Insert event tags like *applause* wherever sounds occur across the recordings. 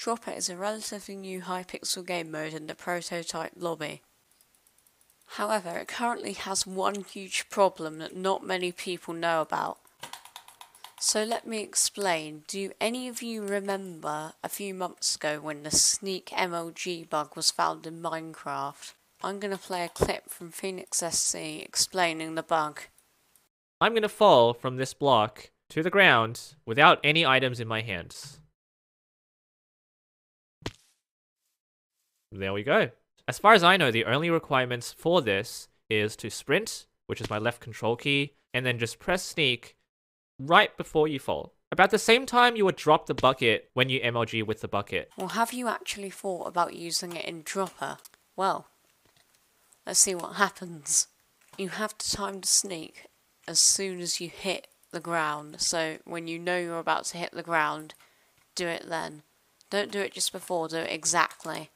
Dropper is a relatively new Hypixel game mode in the prototype lobby. However, it currently has one huge problem that not many people know about. So let me explain. Do any of you remember a few months ago when the sneak MLG bug was found in Minecraft? I'm going to play a clip from Phoenix SC explaining the bug. I'm going to fall from this block to the ground without any items in my hands. There we go. As far as I know, the only requirements for this is to sprint, which is my left control key, and then just press sneak right before you fall. About the same time you would drop the bucket when you MLG with the bucket. Well, have you actually thought about using it in Dropper? Well, let's see what happens. You have to time to sneak as soon as you hit the ground. So when you know you're about to hit the ground, do it then. Don't do it just before, do it exactly.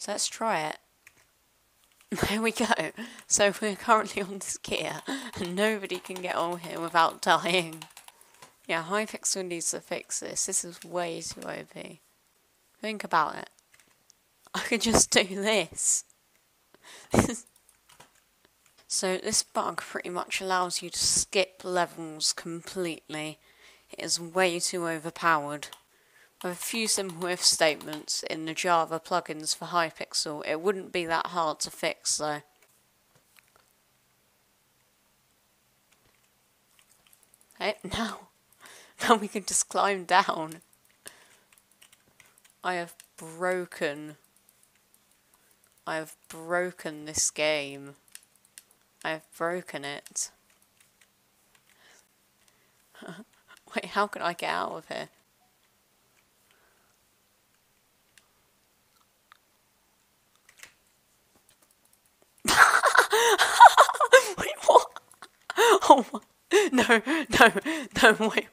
So let's try it. *laughs* There we go. So we're currently on this gear, and nobody can get on here without dying. Yeah, Hypixel needs to fix this. This is way too OP. Think about it. *laughs* I could just do this. *laughs* so this bug pretty much allows you to skip levels completely. It is way too overpowered. With a few simple if statements in the Java plugins for Hypixel, it wouldn't be that hard to fix though. Hey, *laughs* now, now we can just climb down. I have broken, I have broken this game. I have broken it. *laughs* Wait, how can I get out of here? Wait, what? *laughs* No, no, no, wait.